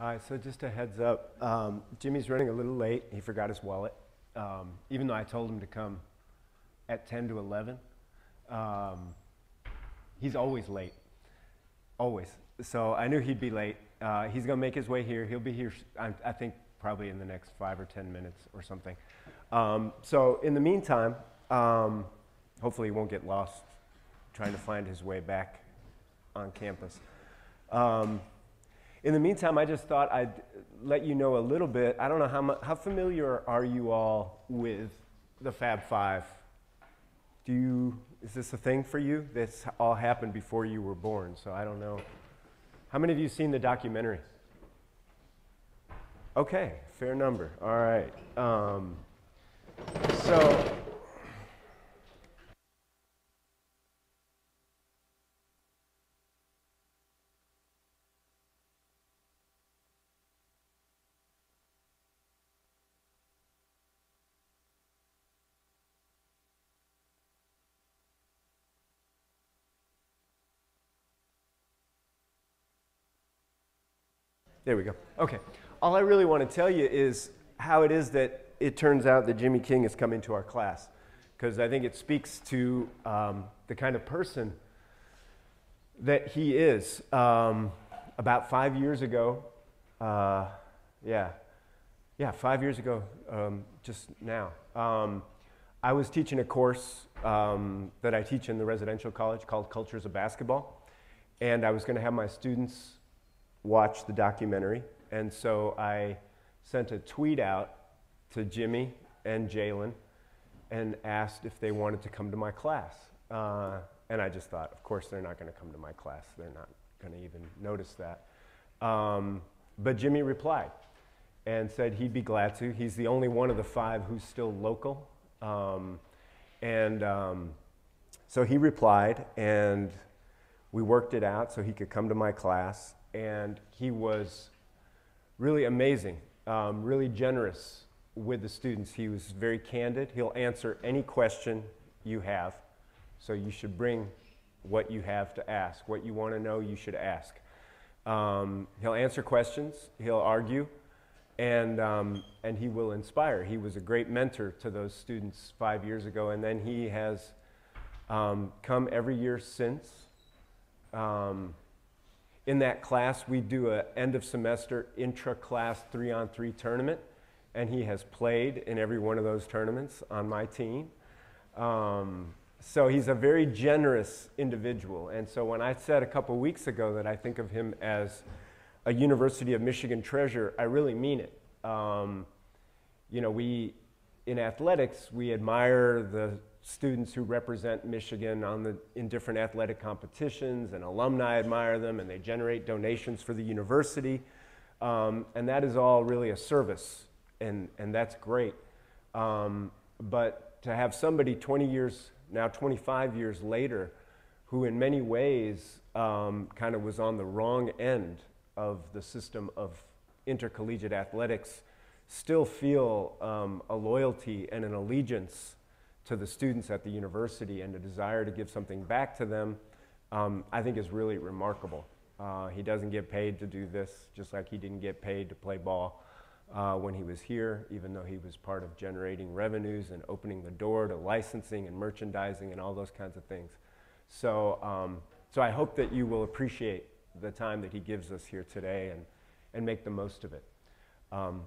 All right, so just a heads up. Um, Jimmy's running a little late. He forgot his wallet. Um, even though I told him to come at 10 to 11, um, he's always late. Always. So I knew he'd be late. Uh, he's going to make his way here. He'll be here, I, I, think, probably in the next five or 10 minutes or something. Um, so in the meantime, um, hopefully he won't get lost trying to find his way back on campus. In the meantime, I just thought I'd let you know a little bit. I don't know how, mu- how familiar are you all with the Fab Five? Do you, is this a thing for you? This all happened before you were born, so I don't know. How many of you seen the documentary? Okay, fair number. All right. Um, so, There we go. Okay. All I really want to tell you is how it is that it turns out that Jimmy King is coming to our class, because I think it speaks to um, the kind of person that he is. Um, about five years ago, uh, yeah, yeah, five years ago, um, just now, um, I was teaching a course um, that I teach in the residential college called Cultures of Basketball, and I was going to have my students watch the documentary. And so I sent a tweet out to Jimmy and Jalen and asked if they wanted to come to my class. Uh, and I just thought, of course, they're not going to come to my class. They're not going to even notice that. Um, but Jimmy replied and said he'd be glad to. He's the only one of the five who's still local. Um, and um, so he replied, and we worked it out so he could come to my class and he was really amazing, um, really generous with the students. He was very candid. He'll answer any question you have, so you should bring what you have to ask. What you want to know, you should ask. Um, he'll answer questions, he'll argue, and, um, and he will inspire. He was a great mentor to those students five years ago, and then he has um, come every year since. In that class, we do an end of semester intra class three on three tournament, and he has played in every one of those tournaments on my team. Um, so he's a very generous individual. And so when I said a couple weeks ago that I think of him as a University of Michigan treasure, I really mean it. Um, you know, we, in athletics, we admire the students who represent Michigan on the, in different athletic competitions, and alumni admire them, and they generate donations for the university. Um, and that is all really a service, and, and that's great. Um, but to have somebody 20 years, now 25 years later, who in many ways um, kind of was on the wrong end of the system of intercollegiate athletics, still feel um, a loyalty and an allegiance to the students at the university and a desire to give something back to them, um, I think is really remarkable. Uh, he doesn't get paid to do this, just like he didn't get paid to play ball uh, when he was here, even though he was part of generating revenues and opening the door to licensing and merchandising and all those kinds of things. So, um, so I hope that you will appreciate the time that he gives us here today and, and make the most of it. Um,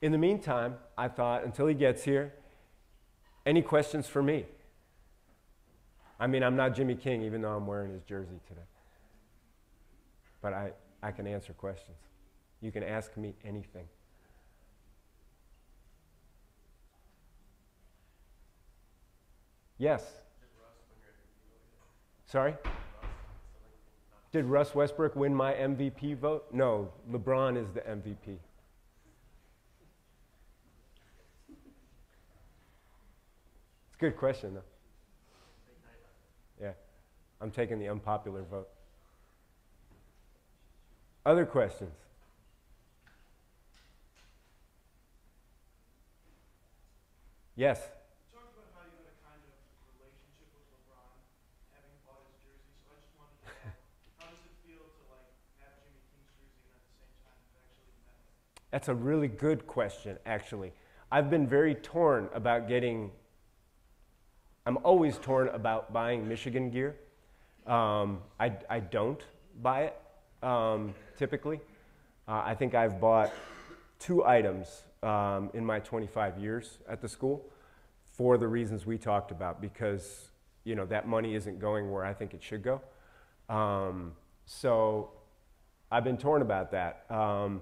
in the meantime, I thought until he gets here, any questions for me? I mean, I'm not Jimmy King, even though I'm wearing his jersey today. But I, I can answer questions. You can ask me anything. Yes? Sorry? Did Russ Westbrook win my MVP vote? No, LeBron is the MVP. It's a good question, though. Yeah, I'm taking the unpopular vote. Other questions? Yes. That's a really good question, actually. I've been very torn about getting, I'm always torn about buying Michigan gear. Um, I, I don't buy it um, typically. Uh, I think I've bought two items um, in my 25 years at the school for the reasons we talked about because you know that money isn't going where I think it should go. Um, so I've been torn about that. Um,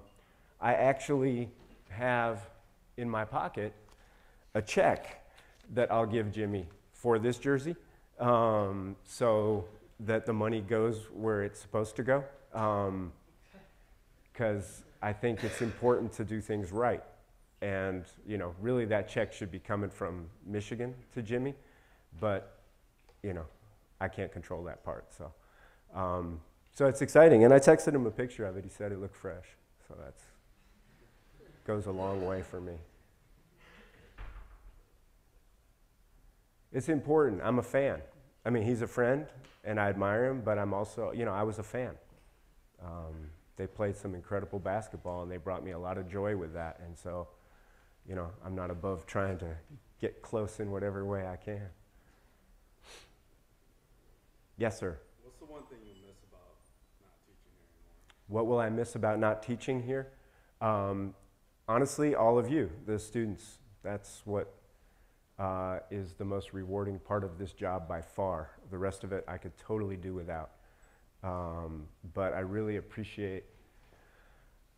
I actually have in my pocket a check that I'll give Jimmy for this jersey um, so that the money goes where it's supposed to go. Because um, I think it's important to do things right. And, you know, really that check should be coming from Michigan to Jimmy. But, you know, I can't control that part. So, um, so it's exciting. And I texted him a picture of it. He said it looked fresh. So that goes a long way for me. It's important. I'm a fan. I mean, he's a friend, and I admire him, but I'm also, you know, I was a fan. Um, they played some incredible basketball, and they brought me a lot of joy with that. And so, you know, I'm not above trying to get close in whatever way I can. Yes, sir. What's the one thing you miss about not teaching here anymore? What will I miss about not teaching here? Um, honestly, all of you, the students. That's what uh, is the most rewarding part of this job by far. The rest of it I could totally do without. Um, but I really appreciate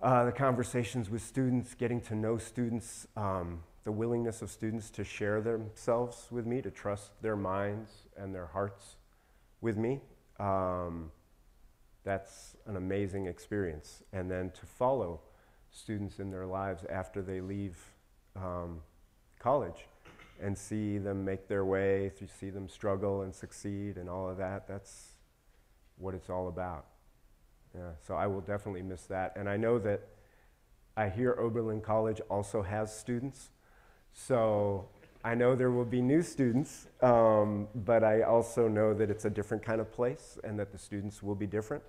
uh, the conversations with students, getting to know students, um, the willingness of students to share themselves with me, to trust their minds and their hearts with me. Um, that's an amazing experience. And then to follow students in their lives after they leave um, college and see them make their way, see them struggle and succeed and all of that, that's what it's all about. Yeah, so I will definitely miss that. And I know that I hear Oberlin College also has students. So I know there will be new students, um, but I also know that it's a different kind of place and that the students will be different.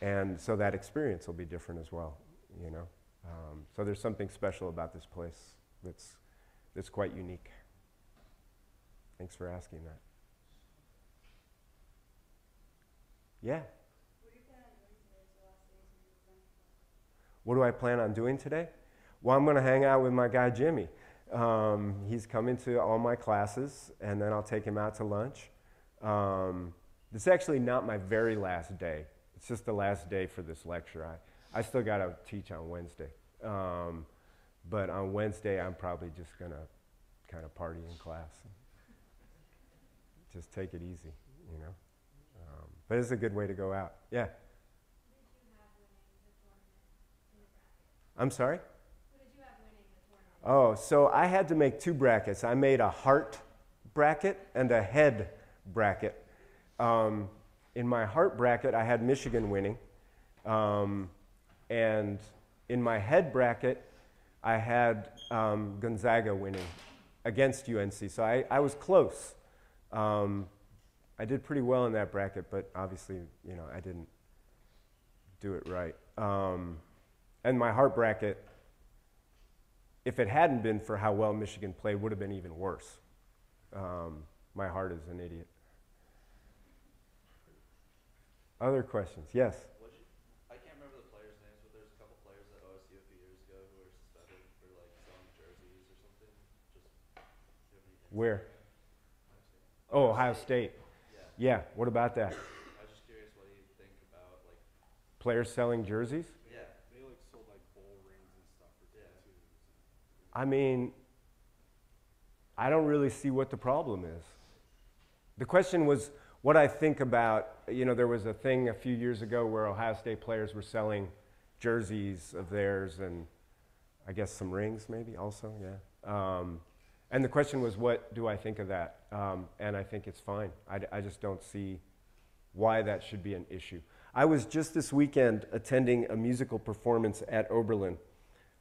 And so that experience will be different as well, you know. Um, so there's something special about this place that's, that's quite unique. Thanks for asking that. Yeah. What do I plan on doing today? Well, I'm going to hang out with my guy Jimmy. Um, he's coming to all my classes, and then I'll take him out to lunch. Um, this is actually not my very last day. It's just the last day for this lecture. I, I still got to teach on Wednesday. Um, but on Wednesday, I'm probably just going to kind of party in class. Just take it easy, you know. Um, but it's a good way to go out. Yeah. I'm sorry? Oh, so I had to make two brackets. I made a heart bracket and a head bracket. Um, in my heart bracket, I had Michigan winning. Um, and in my head bracket, I had um, Gonzaga winning against UNC. So I, I was close. Um, I did pretty well in that bracket, but obviously, you know, I didn't do it right. Um, and my heart bracket, if it hadn't been for how well Michigan played, would have been even worse. Um, my heart is an idiot. Other questions? Yes. I can't remember the players' names, but there's a couple players at OSU a few years ago who were suspended for like selling jerseys or something. Just where? Oh, Ohio State. Yeah. Yeah. What about that? I was just curious what you think about like Players selling jerseys? Yeah. They like sold like bowl rings and stuff for tattoos. I mean, I don't really see what the problem is. The question was what I think about, you know, there was a thing a few years ago where Ohio State players were selling jerseys of theirs and I guess some rings maybe also, yeah. Um, and the question was, what do I think of that? Um, and I think it's fine. I, I just don't see why that should be an issue. I was just this weekend attending a musical performance at Oberlin.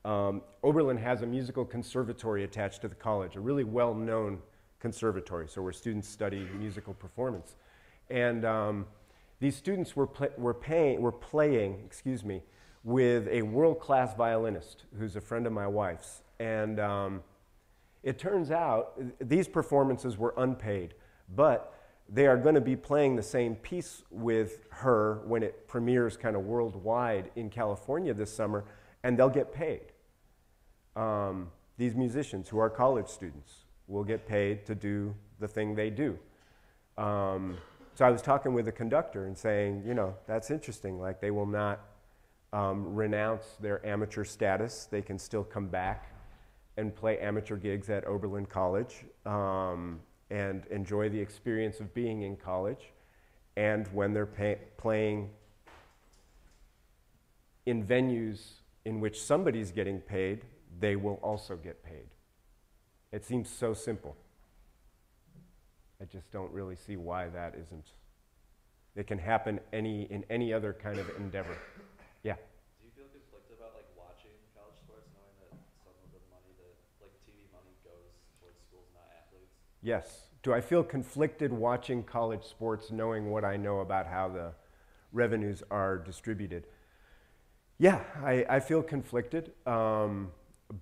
Um, Oberlin has a musical conservatory attached to the college, a really well known conservatory, so where students study musical performance. And um, these students were, were, paying, were playing excuse me, with a world class violinist who's a friend of my wife's. And um, it turns out these performances were unpaid, but they are going to be playing the same piece with her when it premieres kind of worldwide in California this summer, and they'll get paid. Um, these musicians who are college students will get paid to do the thing they do. Um, so I was talking with the conductor and saying, you know, that's interesting. Like they will not um, renounce their amateur status. They can still come back and play amateur gigs at Oberlin College um, and enjoy the experience of being in college. And when they're playing in venues in which somebody's getting paid, they will also get paid. It seems so simple. I just don't really see why that isn't. It can happen any in any other kind of endeavor. Yeah. Do you feel conflicted about like watching college sports, knowing that some of the money that like TV money goes towards schools, not athletes? Yes. Do I feel conflicted watching college sports, knowing what I know about how the revenues are distributed? Yeah, I, I feel conflicted. Um,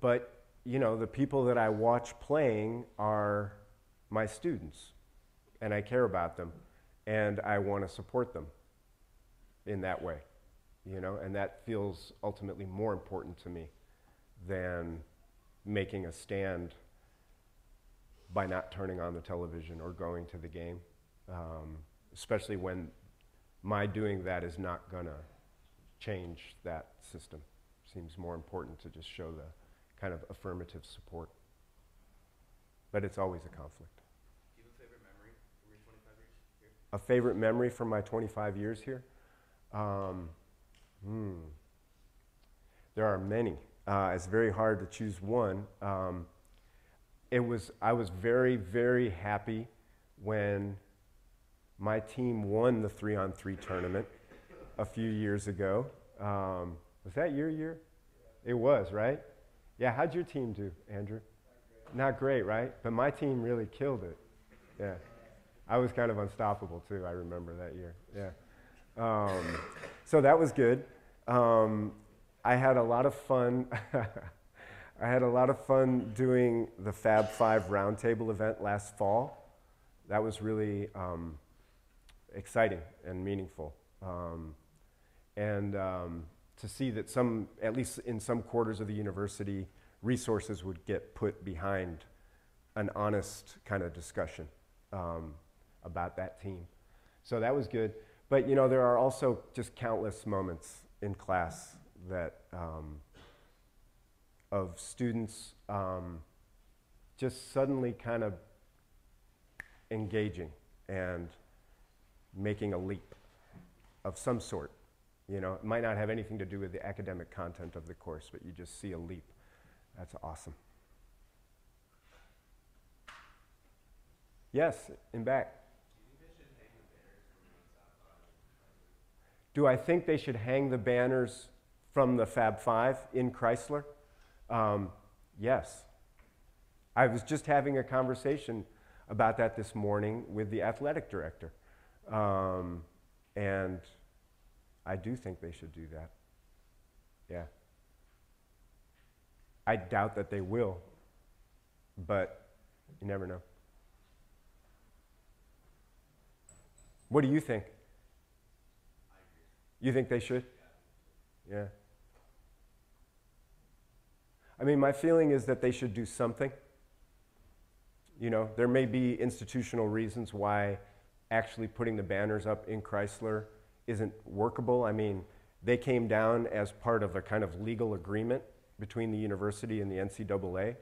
but, you know, the people that I watch playing are my students, and I care about them, and I want to support them in that way, you know, and that feels ultimately more important to me than making a stand by not turning on the television or going to the game, um, especially when my doing that is not going to change that system. Seems more important to just show the kind of affirmative support. But it's always a conflict. Do you have a favorite memory from your 25 years here? A favorite memory from my 25 years here? Um, hmm. There are many. Uh, it's very hard to choose one. Um, it was, I was very, very happy when my team won the three on three tournament a few years ago. Um, was that your year? It was, right? Yeah, how'd your team do, Andrew? Not great, right? But my team really killed it. Yeah. I was kind of unstoppable too, I remember that year. Yeah. Um, so that was good. Um, I had a lot of fun. I had a lot of fun doing the Fab Five Roundtable event last fall. That was really um, exciting and meaningful. Um, and um, to see that some, at least in some quarters of the university, resources would get put behind an honest kind of discussion um, about that team. So that was good. But you know, there are also just countless moments in class that um, of students um, just suddenly kind of engaging and making a leap of some sort. You know, it might not have anything to do with the academic content of the course, but you just see a leap. That's awesome. Yes, in back. Do I think they should hang the banners from the Fab Five in Crisler? Um, yes. I was just having a conversation about that this morning with the athletic director. Um, and I do think they should do that. Yeah. I doubt that they will, but you never know. What do you think? You think they should? Yeah. I mean, my feeling is that they should do something. You know, there may be institutional reasons why actually putting the banners up in Crisler isn't workable. I mean, they came down as part of a kind of legal agreement between the university and the NCAA.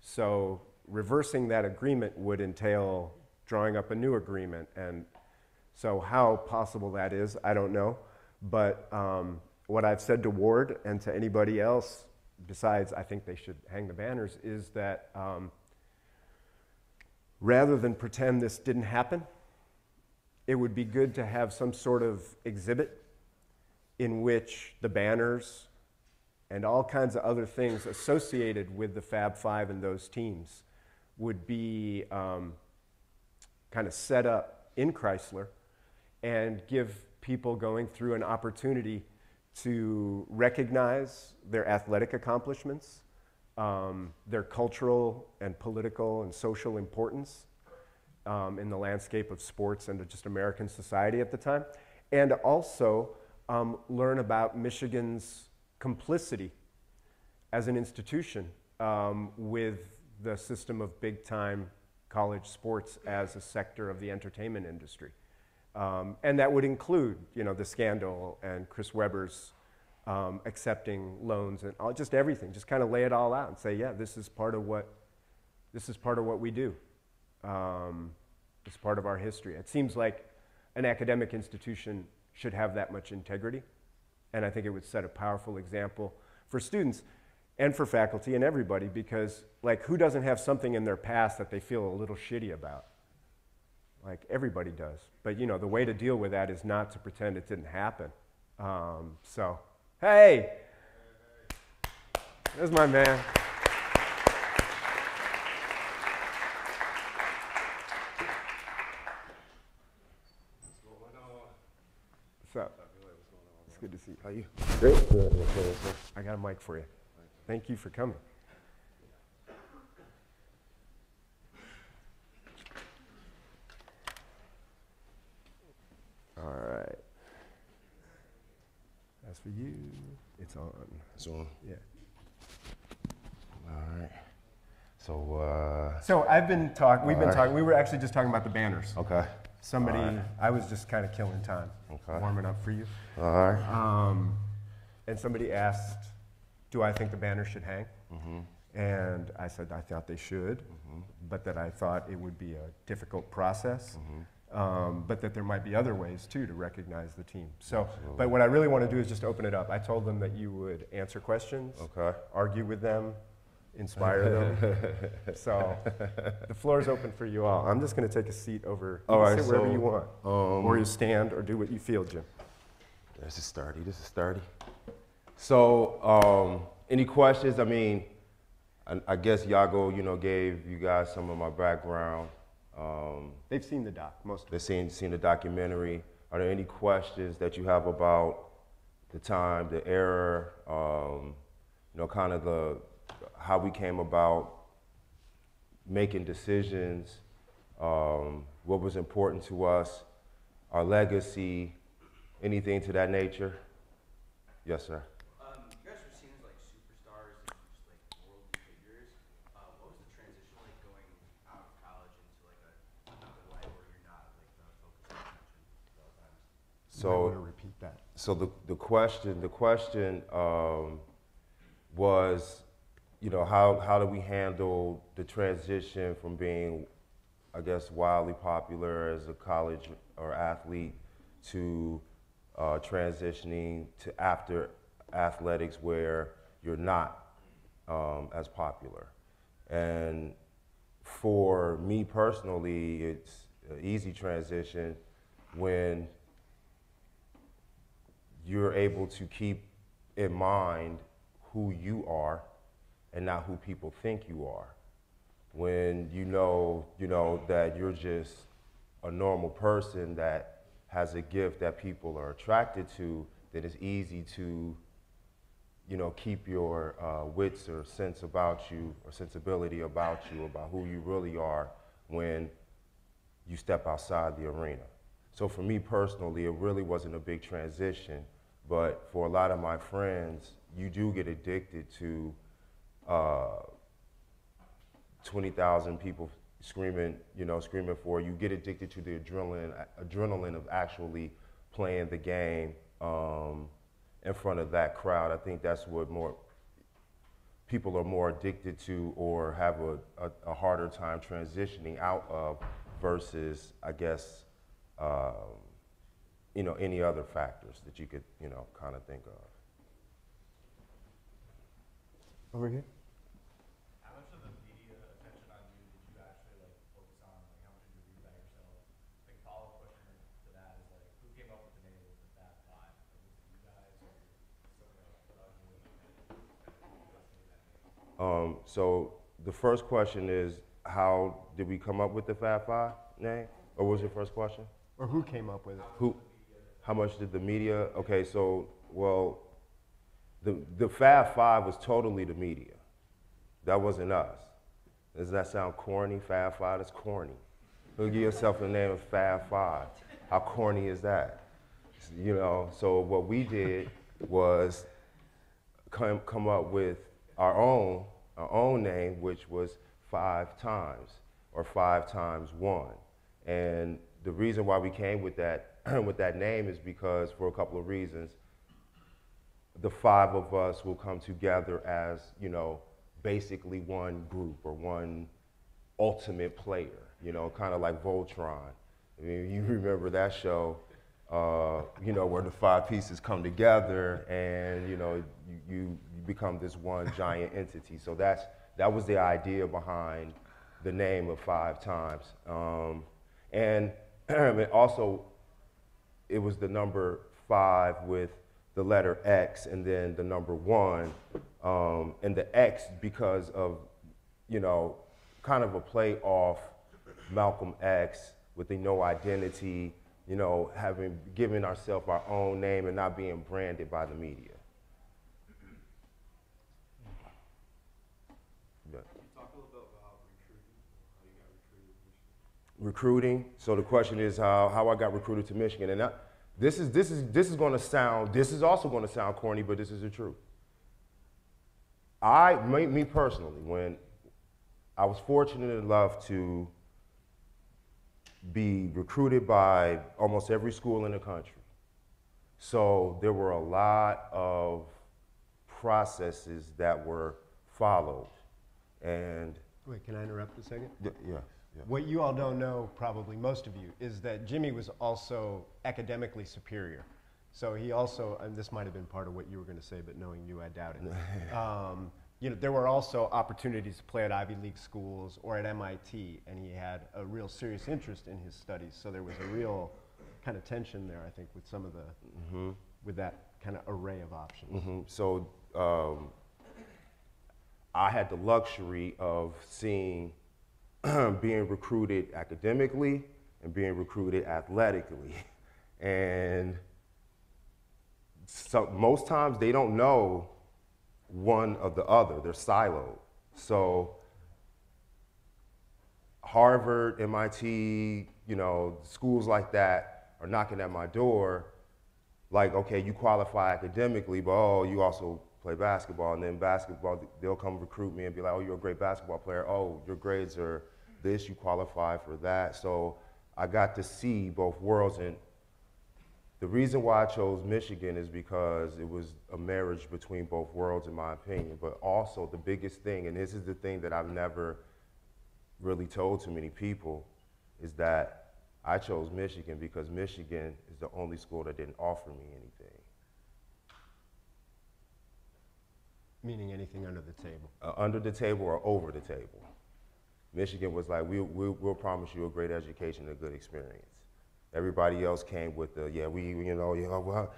So reversing that agreement would entail drawing up a new agreement. And so, how possible that is, I don't know. But um, what I've said to Warde and to anybody else, besides I think they should hang the banners, is that um, rather than pretend this didn't happen, it would be good to have some sort of exhibit in which the banners and all kinds of other things associated with the Fab Five and those teams would be um, kind of set up in Crisler and give people going through an opportunity to recognize their athletic accomplishments, um, their cultural and political and social importance um, in the landscape of sports and just American society at the time, and also um, learn about Michigan's complicity as an institution um, with the system of big time college sports as a sector of the entertainment industry. Um, and that would include, you know, the scandal and Chris Webber's um, accepting loans and all, just everything. Just kind of lay it all out and say, yeah, this is part of what, this is part of what we do. Um, it's part of our history. It seems like an academic institution should have that much integrity, and I think it would set a powerful example for students and for faculty and everybody because, like, who doesn't have something in their past that they feel a little shitty about? Like, everybody does. But, you know, the way to deal with that is not to pretend it didn't happen. Um, so, hey! There's my man. What's up? It's good to see you. How are you? Great. I got a mic for you. Thank you for coming. For you, it's on. So, Yeah. all right. So, uh, So I've been talking. We've been right. talking. We were actually just talking about the banners. okay. Somebody. Right. I was just kind of killing time, Okay. warming up for you. All right. Um, and somebody asked, "Do I think the banner should hang?" Mm-hmm. And I said I thought they should, but that I thought it would be a difficult process, um, but that there might be other ways too to recognize the team. So, but what I really want to do is just open it up. I told them that you would answer questions, Okay. argue with them, inspire them. so the floor is open for you all. I'm just going to take a seat over. You All right, sit wherever so, you want, um, or you stand, or do what you feel, Jim. This is sturdy. This is sturdy. So, um, any questions? I mean, I, I guess Yago, you know, gave you guys some of my background. Um, They've seen the doc, most of they've seen, seen the documentary. Are there any questions that you have about the time, the era, um, you know, kind of the how we came about making decisions, um, what was important to us, our legacy, anything to that nature? Yes, sir. Um, you guys were seen as like superstars and just like worldly figures. Uh, what was the transition like going out of college into like a, another life where you're not like the focus of attention at all times? You might want So, to repeat that. so the, the question, the question um, was, you know, how, how do we handle the transition from being, I guess, wildly popular as a college or athlete to uh, transitioning to after athletics where you're not um, as popular. And for me personally, it's an easy transition when you're able to keep in mind who you are and not who people think you are. When you know, you know that you're just a normal person that has a gift that people are attracted to, then it's easy to, you know, keep your uh, wits or sense about you or sensibility about you about who you really are when you step outside the arena. So for me personally, it really wasn't a big transition, but for a lot of my friends, you do get addicted to uh, 20,000 people screaming, you know, screaming for you. Get addicted to the adrenaline, adrenaline of actually playing the game um, in front of that crowd. I think that's what more people are more addicted to or have a, a, a harder time transitioning out of versus, I guess, um, you know, any other factors that you could, you know, kind of think of. Over here. How much of the media attention on you did you actually like focus on? Like how much did you read about yourself? Like follow up question to that is like who came up with the name of the Fab Five? Like was it you guys or someone else put on you and kind of you guys made that name? Um, so the first question is, how did we come up with the Fab Five name? Or what was your first question? Or who came up with it? Who, how much did the media? Okay, so well, the, the Fab Five was totally the media. That wasn't us. Does that sound corny? Fab Five is corny. Who give yourself the name of Fab Five? How corny is that? You know, so what we did was come, come up with our own, our own name, which was five times or five times one. And the reason why we came with that, with that name is because for a couple of reasons. The five of us will come together as, you know, basically one group or one ultimate player, you know, kind of like Voltron. I mean, you remember that show, uh, you know, where the five pieces come together and, you know, you, you, you become this one giant entity. So that's, that was the idea behind the name of Five Times. Um, and also, it was the number five with the letter X and then the number one. Um, and the X because of, you know, kind of a play off Malcolm X with the no identity, you know, having given ourselves our own name and not being branded by the media. Yeah. Talk a little bit about recruiting, how you got recruited to Michigan. Recruiting. So the question is how, how I got recruited to Michigan. And I, this is this is this is going to sound this is also going to sound corny, but this is the truth. I me, me personally, when I was fortunate enough to be recruited by almost every school in the country. So there were a lot of processes that were followed. And Wait, can I interrupt a second? yeah, yeah. What you all don't know, probably most of you, is that Jimmy was also academically superior. So he also, and this might have been part of what you were going to say, but knowing you, I doubt it. um, you know, there were also opportunities to play at Ivy League schools or at MIT, and he had a real serious interest in his studies. So there was a real kind of tension there, I think, with some of the, with that kind of array of options. hmm So um, I had the luxury of seeing being recruited academically and being recruited athletically. And so most times they don't know one of the other, they're siloed. So Harvard, MIT, you know, schools like that are knocking at my door like, okay, you qualify academically, but oh, you also play basketball. And then basketball, they'll come recruit me and be like, oh, you're a great basketball player. Oh, your grades are this, you qualify for that. So I got to see both worlds. And the reason why I chose Michigan is because it was a marriage between both worlds, in my opinion. But also, the biggest thing, and this is the thing that I've never really told to many people, is that I chose Michigan because Michigan is the only school that didn't offer me anything. Meaning anything under the table. uh, under the table or over the table. Michigan was like, we, we, we'll promise you a great education a good experience. Everybody else came with the, yeah, we, you know, you know, well,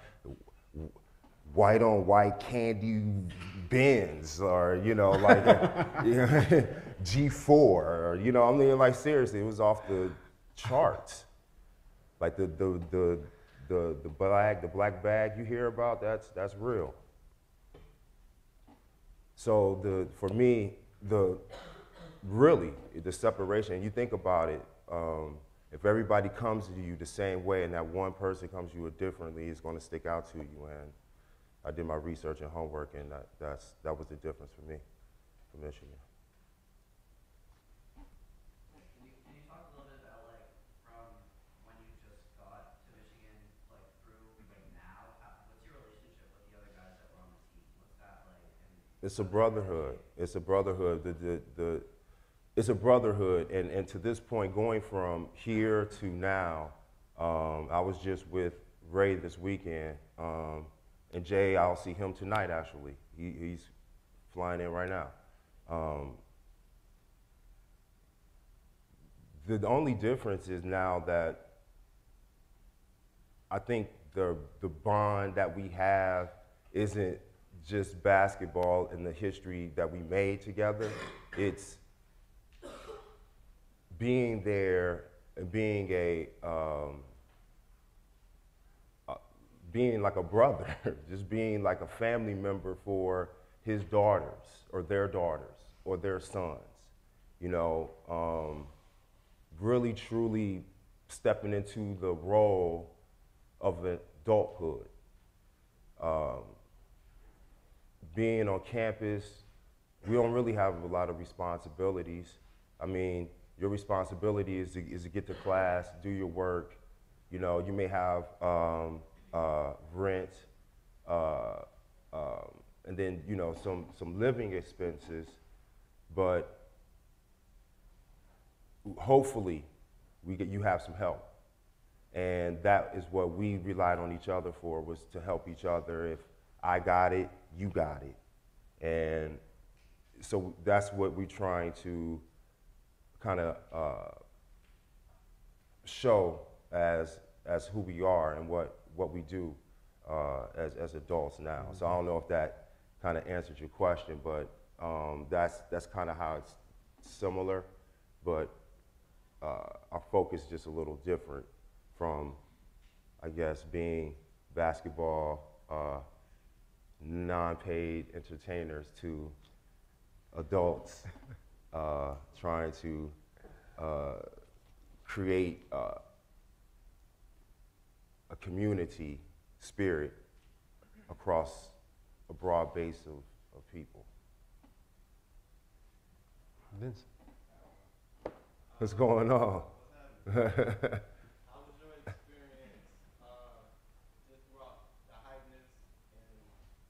white on white candy bins or, you know, like know, G4 or, you know, I mean, like seriously, it was off the charts. Like the, the, the, the, the black, the black bag you hear about, that's, that's real. So the for me, the really the separation. And You think about it. Um, if everybody comes to you the same way, and that one person comes to you differently, it's going to stick out to you. And I did my research and homework, and that, that's that was the difference for me, for Michigan. Can you, talk a little bit about like from when you just got to Michigan, like through like now? What's your relationship with the other guys that were on the team? What's that like? And It's a brotherhood. It's a brotherhood. The, the, the, it's a brotherhood. And, and to this point, going from here to now, um, I was just with Ray this weekend. Um, and Jay, I'll see him tonight, actually. He, he's flying in right now. Um, the, the only difference is now that I think the the bond that we have isn't just basketball and the history that we made together. It's being there and being a um, uh, being like a brother, just being like a family member for his daughters or their daughters or their sons. You know, um, really truly stepping into the role of adulthood. Um, being on campus, we don't really have a lot of responsibilities. I mean, your responsibility is to, is to get to class, do your work. You know, you may have um, uh, rent, uh, um, and then you know some some living expenses, but hopefully, we get you have some help, and that is what we relied on each other for was to help each other. If I got it, you got it, and so that's what we're trying to kind of uh, show as as who we are and what what we do uh, as as adults now. So I don't know if that kind of answered your question, but um, that's that's kind of how it's similar, but uh, our focus is just a little different from, I guess, being basketball uh, non-paid entertainers to adults uh, trying to uh, create uh, a community spirit across a broad base of, of people. Vince. What's going on? How was your experience uh, just throughout the hypeness and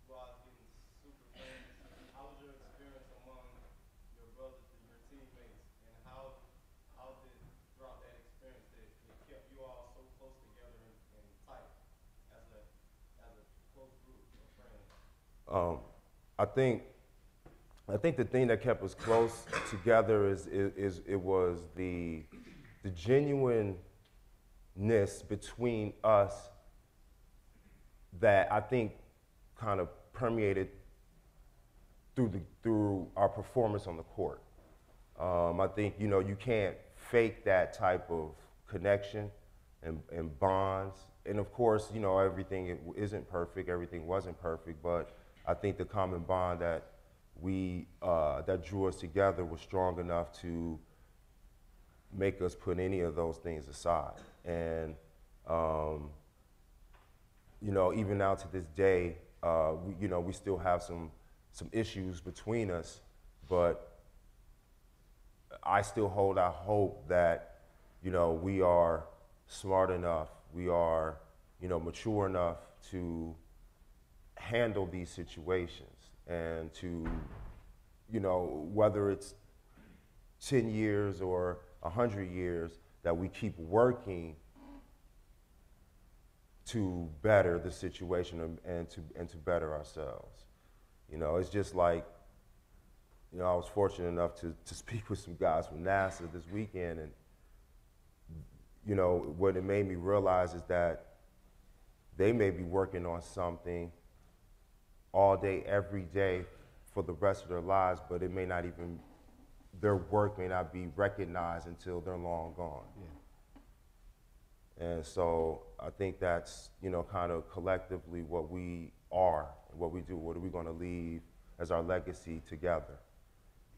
throughout getting super famous? How was your experience among your brothers and your teammates, and how how did throughout that experience that it kept you all so close together and, and tight as a as a close group of friends? Um, I think I think the thing that kept us close together is, is, is it was the the genuineness between us that I think kind of permeated through the through our performance on the court. Um, I think you know you can't fake that type of connection and, and bonds. And of course, you know everything isn't perfect. Everything wasn't perfect, but I think the common bond that we uh, that drew us together was strong enough to make us put any of those things aside. And um, you know, even now to this day, uh, we, you know, we still have some some issues between us, but I still hold out hope that you know we are smart enough, we are you know mature enough to handle these situations and to, you know, whether it's 10 years or 100 years, that we keep working to better the situation and, to, and to better ourselves. You know, it's just like, you know, I was fortunate enough to, to speak with some guys from NASA this weekend, and, you know, what it made me realize is that they may be working on something all day, every day for the rest of their lives, but it may not even, their work may not be recognized until they're long gone. Yeah. And so I think that's, you know, kind of collectively what we are, what we do, what are we going to leave as our legacy together,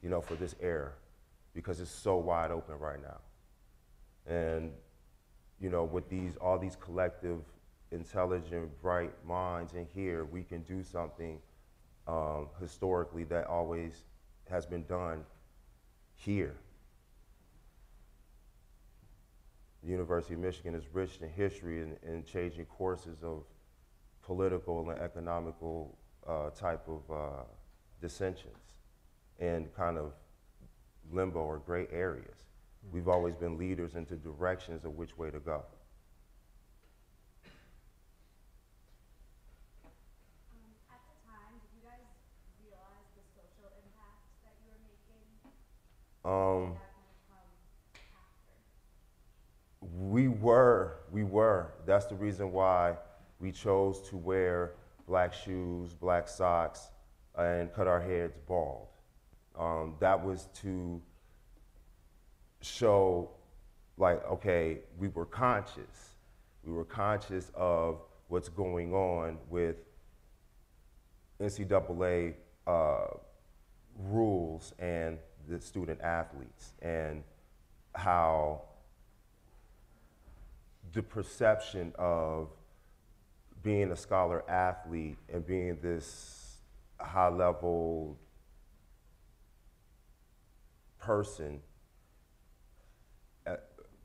you know, for this era, because it's so wide open right now. And, you know, with these, all these collective intelligent, bright minds in here, we can do something um, historically that always has been done here. The University of Michigan is rich in history and, and changing courses of political and economical uh, type of uh, dissensions and kind of limbo or gray areas. We've always been leaders into directions of which way to go. Um, we were, we were. That's the reason why we chose to wear black shoes, black socks, and cut our heads bald. Um, that was to show, like, okay, we were conscious. We were conscious of what's going on with NCAA uh, rules and the student athletes and how the perception of being a scholar athlete and being this high level person uh,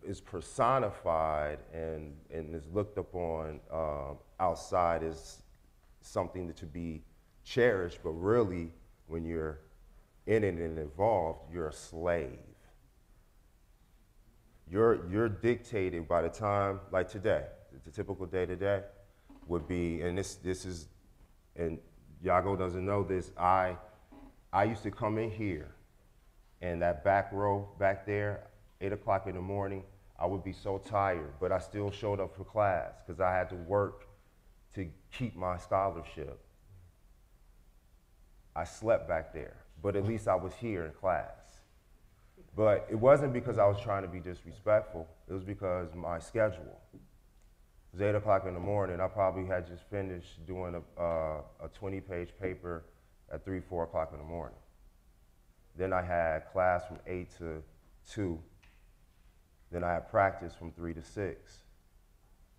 is personified and, and is looked upon um, outside as something to be cherished, but really, when you're in it and involved, you're a slave. You're, you're dictated by the time, like today, the typical day today would be, and this, this is, and Yago doesn't know this, I, I used to come in here, and that back row back there, 8 o'clock in the morning, I would be so tired, but I still showed up for class because I had to work to keep my scholarship. I slept back there, but at least I was here in class. But it wasn't because I was trying to be disrespectful, it was because my schedule. It was 8 o'clock in the morning. I probably had just finished doing a, uh, a 20 page paper at 3, 4 o'clock in the morning. Then I had class from 8 to 2. Then I had practice from 3 to 6.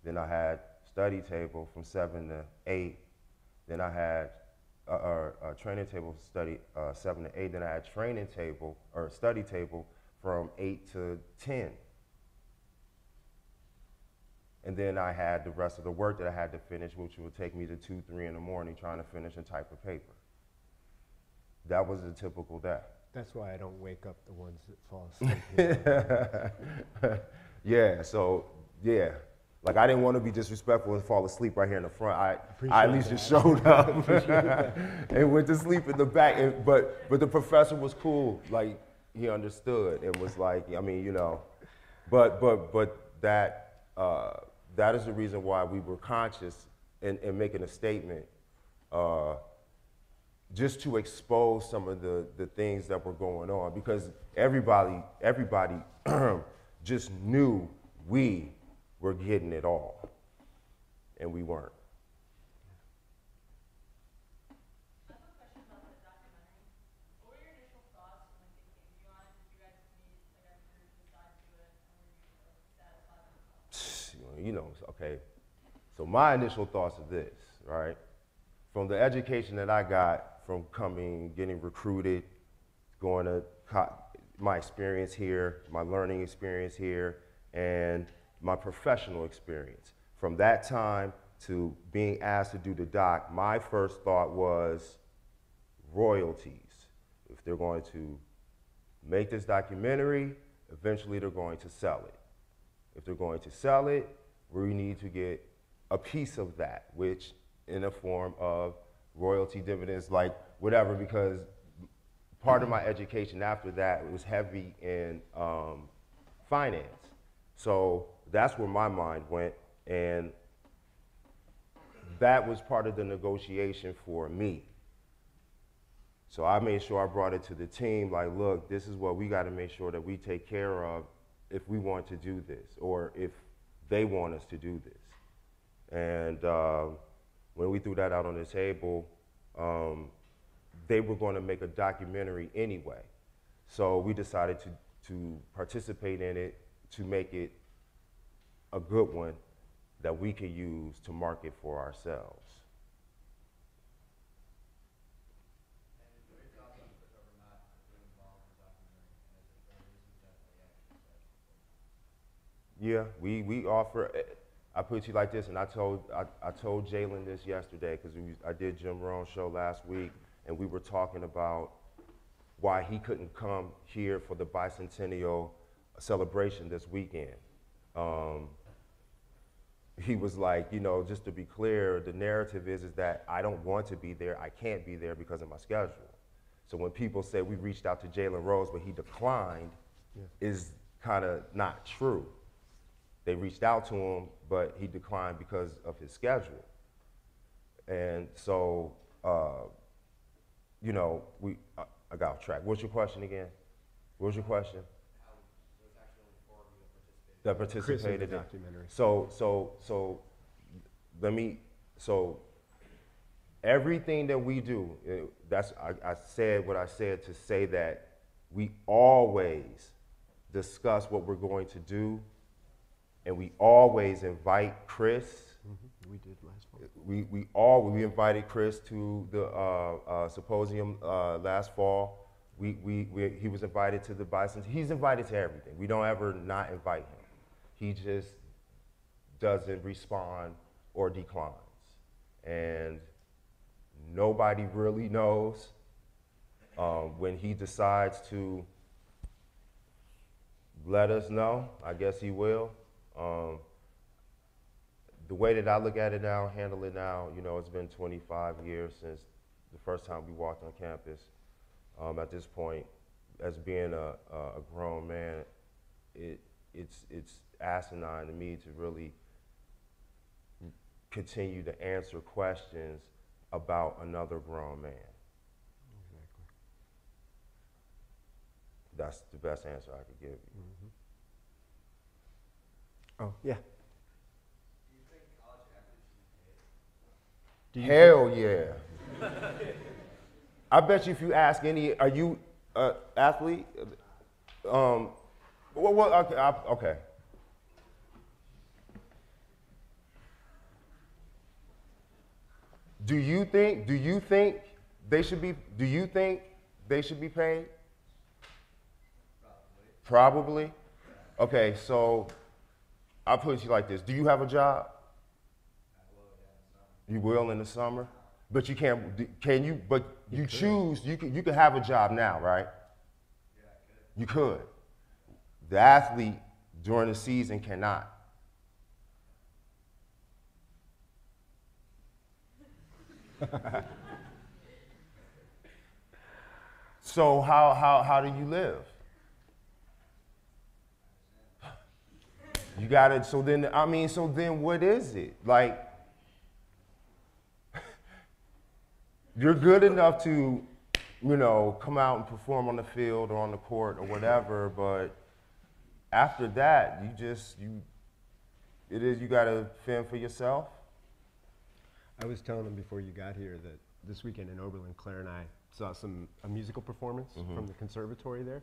Then I had study table from 7 to 8. Then I had a, a, a training table study uh, 7 to 8. Then I had training table or study table from 8 to 10. And then I had the rest of the work that I had to finish, which would take me to 2, 3 in the morning trying to finish and type a paper. That was a typical day. That's why I don't wake up the ones that fall asleep. yeah, so yeah. Like I didn't want to be disrespectful and fall asleep right here in the front. I, I at least just showed up and went to sleep in the back. And, but but the professor was cool. Like he understood and was like, I mean, you know, but but but that uh, that is the reason why we were conscious in, in making a statement. Uh, just to expose some of the, the things that were going on because everybody everybody just knew we were getting it all. And we weren't. You know okay. So my initial thoughts are this right? From the education that i got from coming getting recruited going to my experience here my learning experience here and my professional experience. From that time to being asked to do the doc my first thought was royalties. If they're going to make this documentary eventually they're going to sell it. If they're going to sell it, we need to get a piece of that, which in the form of royalty dividends, like whatever, because part of my education after that was heavy in um, finance. So that's where my mind went, and that was part of the negotiation for me. So I made sure I brought it to the team, like, look, this is what we got to make sure that we take care of if we want to do this, or if they want us to do this. And uh, when we threw that out on the table, um, they were going to make a documentary anyway. So we decided to, to participate in it, to make it a good one that we can use to market for ourselves. Yeah, we, we offer. eh, I put you like this, and I told I, I told Jalen this yesterday because I did Jalen Rose's show last week, and we were talking about why he couldn't come here for the bicentennial celebration this weekend. Um, he was like, you know, just to be clear, the narrative is is that I don't want to be there. I can't be there because of my schedule. So when people say we reached out to Jalen Rose, but he declined, is kind of not true. They reached out to him, but he declined because of his schedule. And so, uh, you know, we I, I got off track. What's your question again? What was your question? How was actually only four of you that participated? Chris in the participated in documentary. So, so, so let me, so everything that we do, eh, that's, I, I said what I said to say that we always discuss what we're going to do, and we always invite Chris. We did last fall. We, we all, we invited Chris to the uh, uh, symposium uh, last fall. We, we, we, he was invited to the Bison. He's invited to everything. We don't ever not invite him. He just doesn't respond or declines. And nobody really knows um, when he decides to let us know. I guess he will. Um, the way that I look at it now, handle it now, you know, it's been 25 years since the first time we walked on campus. Um, at this point, as being a, a grown man, it, it's, it's asinine to me to really continue to answer questions about another grown man. Exactly. That's the best answer I could give you. Oh, yeah. Do you Hell yeah. I bet you if you ask any, are you an athlete? Um, well, well okay, I, okay. Do you think? Do you think they should be? Do you think they should be paid? Probably. Probably. Okay, so I'll put it you like this: Do you have a job? You will in the summer, but you can't. Can you? But you, choose. You can. You can have a job now, right? Yeah, You could. The athlete during the season cannot. so how how how do you live? You got it. So then, I mean, so then, what is it like? you're good enough to, you know, come out and perform on the field or on the court or whatever, but after that, you just you it is you gotta fend for yourself. I was telling them before you got here that this weekend in Oberlin, Claire and I saw some a musical performance from the conservatory there,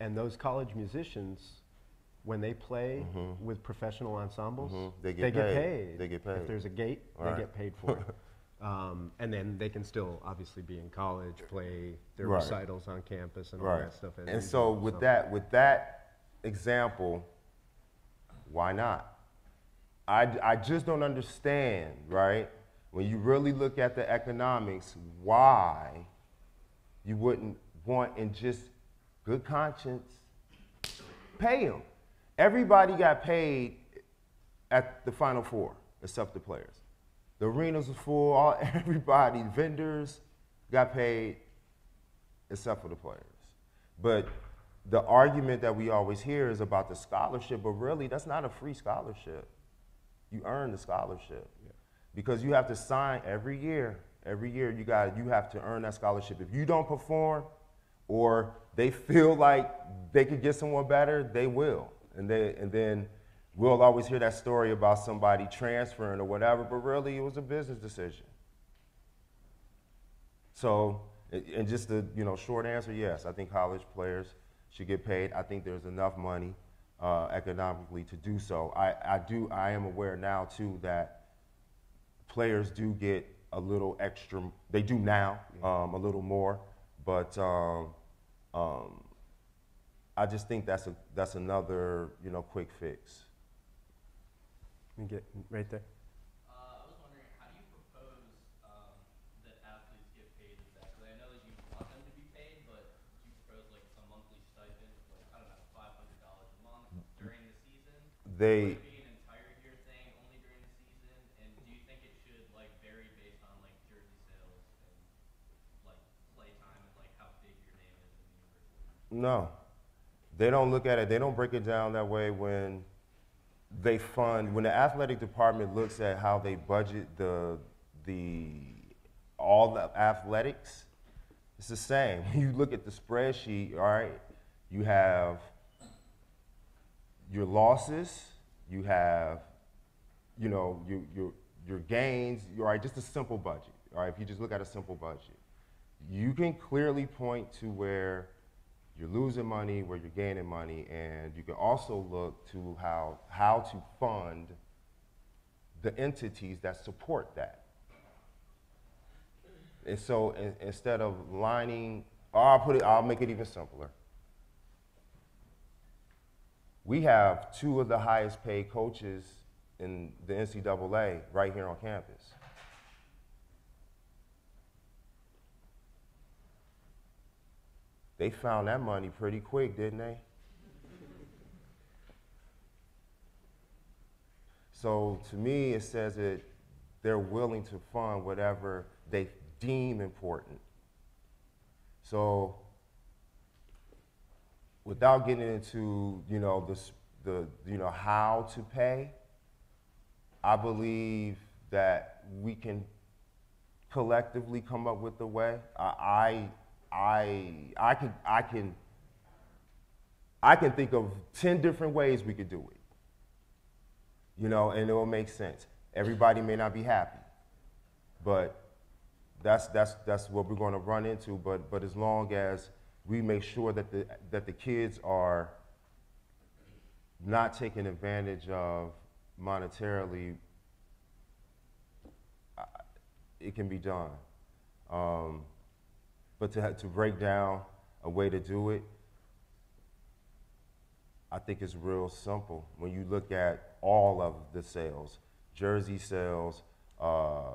and those college musicians, when they play with professional ensembles, Mhm. They get they get paid. paid. They get paid. If there's a gate, Right. they get paid for it. Um, and then they can still obviously be in college, play their Right. recitals on campus and all that stuff. And so with that with that example, why not? I, I just don't understand, right? When you really look at the economics, why you wouldn't want in just good conscience pay them. Everybody got paid at the Final Four, except the players. The arenas was full. All, everybody, vendors, got paid, except for the players. But the argument that we always hear is about the scholarship, but really, that's not a free scholarship. You earn the scholarship because you have to sign every year. Every year, you got you have to earn that scholarship. If you don't perform, or they feel like they could get someone better, they will. And, they, and then we'll always hear that story about somebody transferring or whatever, but really it was a business decision. So, and just the you know short answer, yes, I think college players should get paid. I think there's enough money uh, economically to do so. I, I do I am aware now too that players do get a little extra. They do now um, a little more, but um, um, I just think that's a that's another you know quick fix. Let me get right there. Uh, No. They don't look at it, they don't break it down that way when they fund, when the athletic department looks at how they budget the, the, all the athletics, it's the same. When you look at the spreadsheet, all right, you have your losses, you have, you know, your you, your gains, all right, just a simple budget, all right, if you just look at a simple budget, you can clearly point to where you're losing money, where you're gaining money, and you can also look to how, how to fund the entities that support that. And so in, instead of lining, or I'll put it, I'll make it even simpler. We have two of the highest paid coaches in the NCAA right here on campus. They found that money pretty quick, didn't they? So to me, it says that they're willing to fund whatever they deem important. So without getting into you know the, the you know how to pay, I believe that we can collectively come up with a way. I I I, I can I can I can think of ten different ways we could do it. You know, and it will make sense. Everybody may not be happy, but that's that's that's what we're going to run into. But but as long as we make sure that the that the kids are not taken advantage of monetarily, it can be done. Um, but to to break down a way to do it, I think it's real simple. When you look at all of the sales, jersey sales, uh,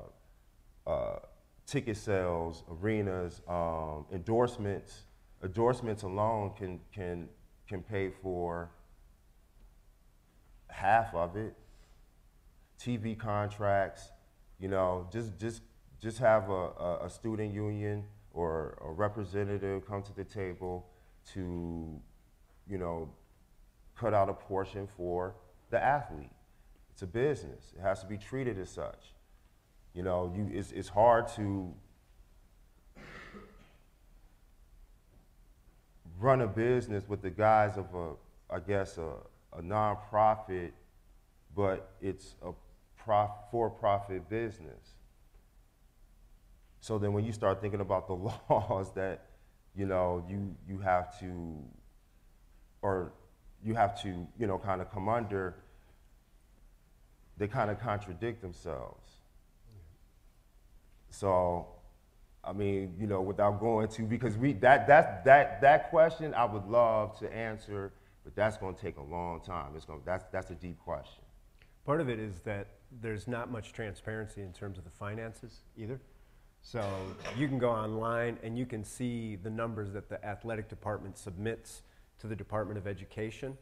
uh, ticket sales, arenas, um, endorsements, endorsements alone can can can pay for half of it. TV contracts, you know, just just just have a, a, a student union or a representative come to the table to, you know, cut out a portion for the athlete. It's a business. It has to be treated as such. You know, you, it's, it's hard to run a business with the guise of a, I guess, a, a nonprofit, but it's a prof, for-profit business. So then when you start thinking about the laws that, you know, you, you have to, or you have to, you know, kind of come under, they kind of contradict themselves. So, I mean, you know, without going to, because we, that, that, that, that question I would love to answer, but that's going to take a long time. It's going, that's, that's a deep question. Part of it is that there's not much transparency in terms of the finances either. So you can go online and you can see the numbers that the athletic department submits to the Department of Education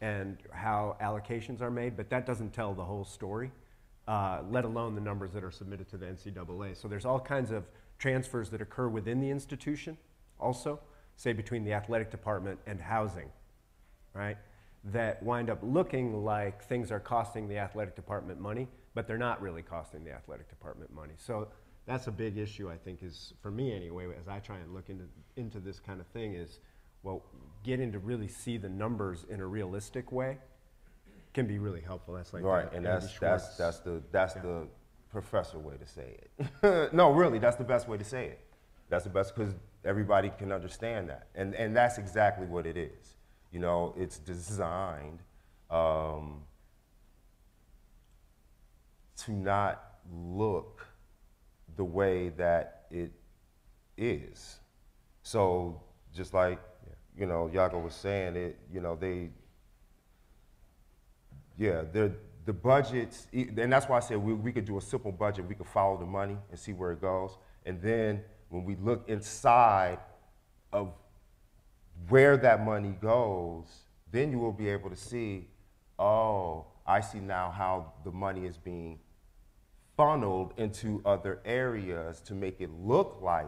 and how allocations are made, but that doesn't tell the whole story, uh, let alone the numbers that are submitted to the NCAA. So there's all kinds of transfers that occur within the institution also, say between the athletic department and housing right? That wind up looking like things are costing the athletic department money, but they're not really costing the athletic department money. So that's a big issue, I think, is for me anyway, as I try and look into, into this kind of thing, is well, getting to really see the numbers in a realistic way can be really helpful. That's like Right, the and Andy that's, that's, that's the, that's Yeah. the professor way to say it. no, really, that's the best way to say it. That's the best, because everybody can understand that. And, and that's exactly what it is. You know, it's designed um, to not look the way that it is. So just like, you know, Yago was saying, it, you know, they, yeah, the the budgets, and that's why I said we, we could do a simple budget. We could follow the money and see where it goes. And then when we look inside of where that money goes, then you will be able to see, oh, I see now how the money is being funneled into other areas to make it look like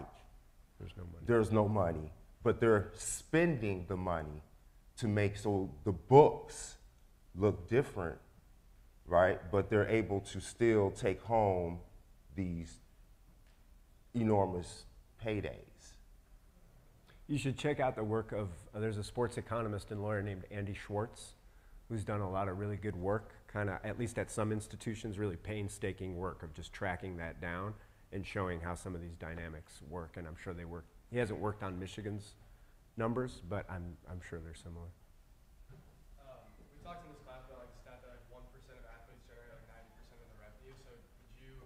There's no money. there's no money, but they're spending the money to make so the books look different, right? But they're able to still take home these enormous paydays. You should check out the work of, uh, there's a sports economist and lawyer named Andy Schwarz. who's done a lot of really good work, kind of, at least at some institutions, really painstaking work of just tracking that down and showing how some of these dynamics work. And I'm sure they work, he hasn't worked on Michigan's numbers, but I'm, I'm sure they're similar. Um, we talked in this class about like the stat that like one percent of athletes generate like ninety percent of the revenue. So would you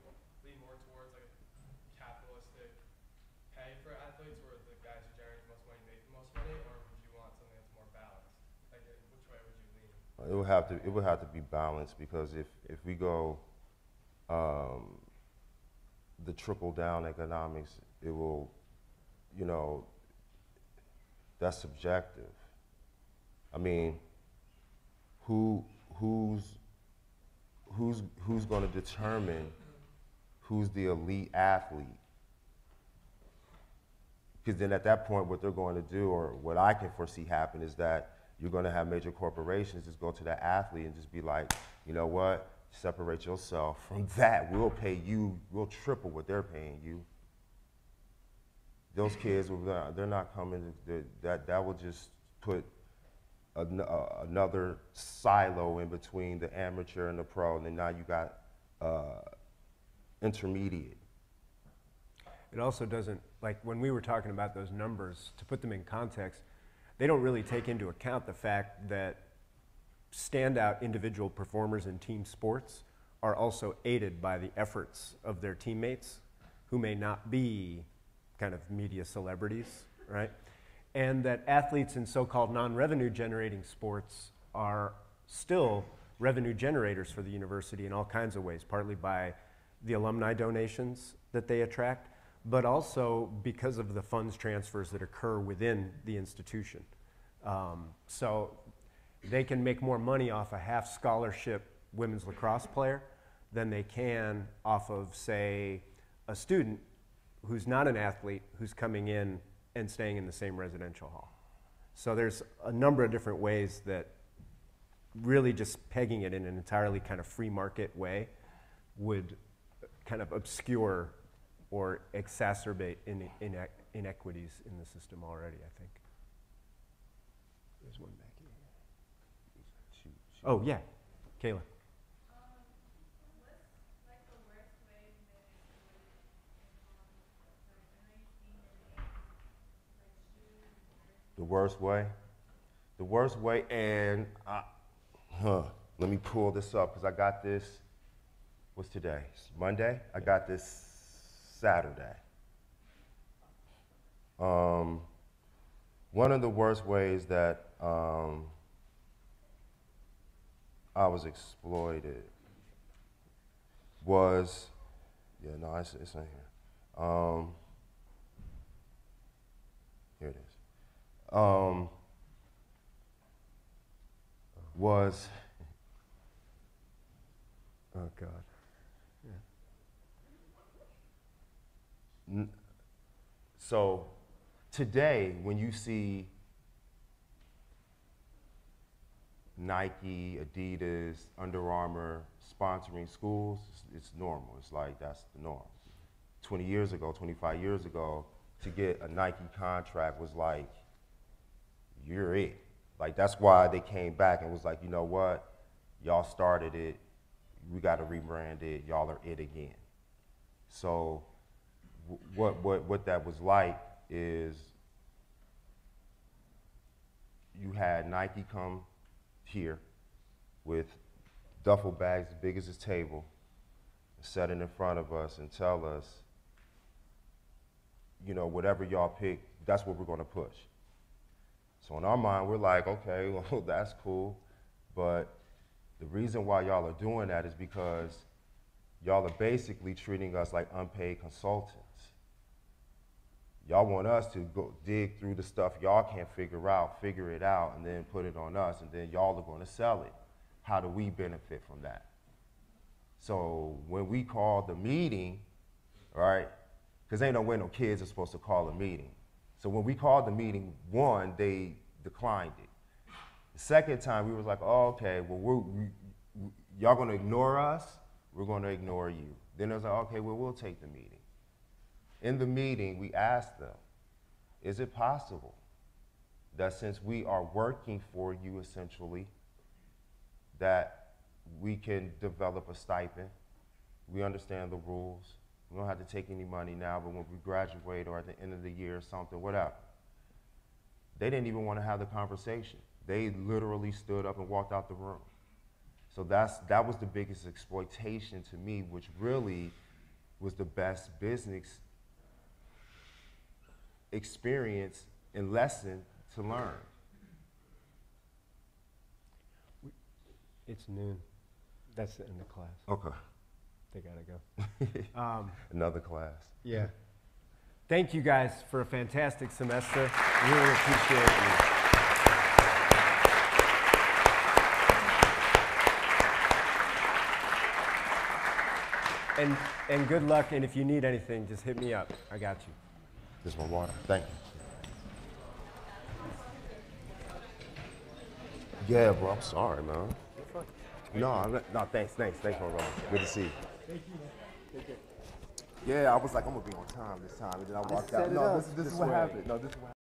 lean more towards like a capitalistic pay for athletes, where the guys who generate the most money make the most money, or would you want something that's more balanced? Like, uh, which way would you lean? It would have to it would have to be balanced because if if we go um, the trickle down economics, it will, you know, that's subjective. I mean, who who's who's who's going to determine who's the elite athlete? Because then at that point, what they're going to do, or what I can foresee happen, is that you're going to have major corporations just go to that athlete and just be like, you know what? Separate yourself from that. We'll pay you. We'll triple what they're paying you. Those kids, they're not coming. That that will just put uh, another silo in between the amateur and the pro, and then now you got uh, intermediate. It also doesn't, like when we were talking about those numbers, to put them in context, they don't really take into account the fact that standout individual performers in team sports are also aided by the efforts of their teammates who may not be kind of media celebrities, right? And that athletes in so called non revenue generating sports are still revenue generators for the university in all kinds of ways, partly by the alumni donations that they attract, but also because of the funds transfers that occur within the institution. Um, so they can make more money off a half scholarship women's lacrosse player than they can off of, say, a student who's not an athlete who's coming in and staying in the same residential hall. So there's a number of different ways that really just pegging it in an entirely kind of free market way would kind of obscure or exacerbate ine- ine- inequities in the system already, I think. There's one back here. Shoot, shoot. Oh, yeah, Kayla. Um, the worst way you guys would like I know you've seen it in like shoes or The worst way? The worst way, and I, huh, let me pull this up because I got this. What's today? It's Monday? I got this Saturday. Um, one of the worst ways that um, I was exploited was, yeah, no, it's, it's in here. Um, here it is um, was Oh, God. So today when you see Nike, Adidas, Under Armour sponsoring schools, it's, it's normal. It's like that's the norm. 20 years ago, 25 years ago, to get a Nike contract was like, you're it. Like that's why they came back and was like, you know what? Y'all started it. We got to rebrand it. Y'all are it again. So what, what, what that was like is you had Nike come here with duffel bags as big as a table, set it in front of us and tell us, you know, whatever y'all pick, that's what we're going to push. So in our mind, we're like, okay, well, that's cool. But the reason why y'all are doing that is because y'all are basically treating us like unpaid consultants. Y'all want us to go dig through the stuff y'all can't figure out, figure it out, and then put it on us, and then y'all are going to sell it. How do we benefit from that? So when we called the meeting, right? Because ain't no way no kids are supposed to call a meeting. So when we called the meeting, one, they declined it. The second time, we was like, oh, okay, well, we're, we, we, y'all gonna ignore us? We're gonna ignore you. Then it was like, okay, well, we'll take the meeting. In the meeting, we asked them, is it possible that since we are working for you essentially, that we can develop a stipend. We understand the rules. We don't have to take any money now, but when we graduate or at the end of the year or something, whatever. They didn't even want to have the conversation. They literally stood up and walked out the room. So that's that was the biggest exploitation to me, which really was the best business experience and lesson to learn. It's noon. That's the end of class. Okay. They gotta go. um, Another class. yeah. Thank you guys for a fantastic semester. Really appreciate you. And, and good luck, and if you need anything, just hit me up. I got you. This my water. Thank you. Yeah, bro. I'm sorry, man. No, I'm not, no. Thanks, thanks, thanks, my brother. Good to see you. Thank you. Yeah, I was like, I'm gonna be on time this time, and then I walked out. No, this, this is what happened. No, this is what.